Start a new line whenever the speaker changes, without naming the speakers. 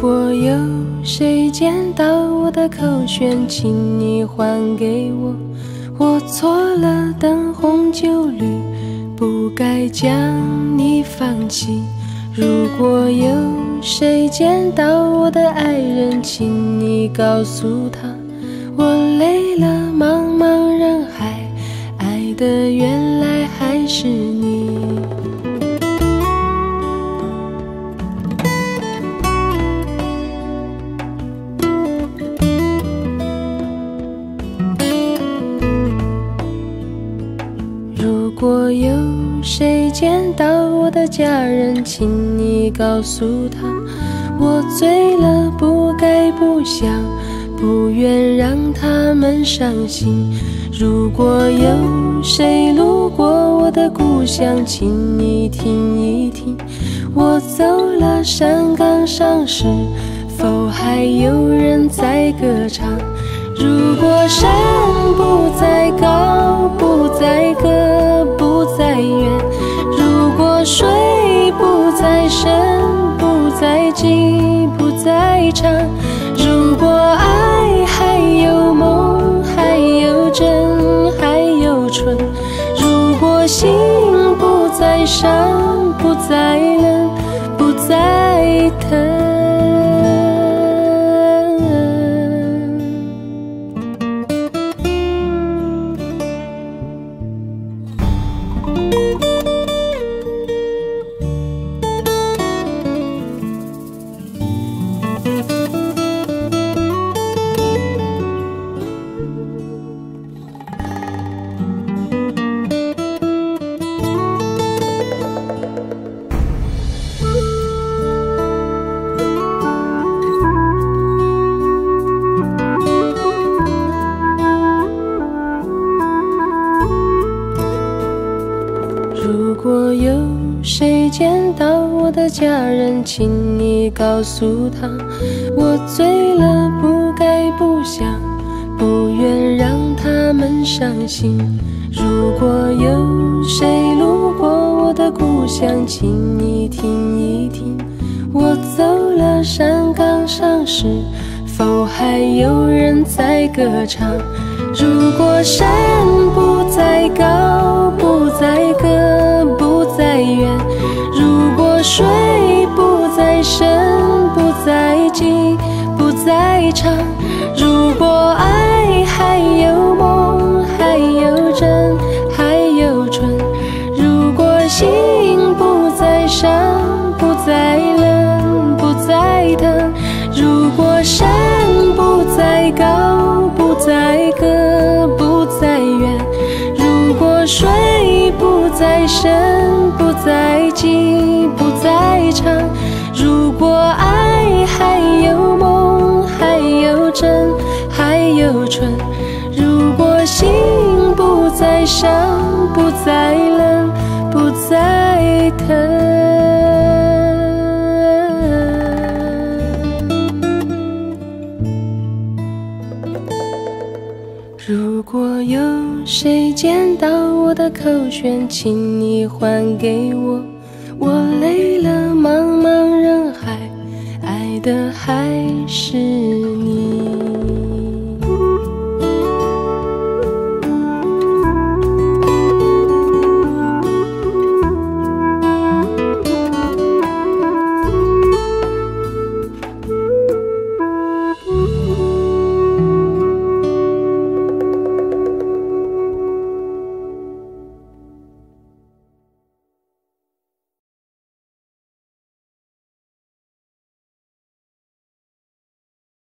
果有谁见到我的口弦，请你还给我。我错了，灯红酒绿，不该将你放弃。如果有谁见到我的爱人，请你告诉他，我累了，谁见到我的家人，请你告诉他，我醉了，不该不想，不愿让他们伤心。如果有谁路过我的故乡，请你听一听，我走了，山岗上是否还有人在歌唱？如果山不再高，不再高，不再远；再唱如果有谁见到我的家人，请你告诉他，我醉了，不该不想，不愿让他们伤心。如果有谁路过我的故乡，请你听一听，我走了，山岗上是否还有人在歌唱？如果山不再高，不不再深，不再急，不在长；如果爱还有梦，还有真，还有纯；如果心不再伤，不再冷，我的口弦，请你还给我。我累了，茫茫人海，爱的还是你。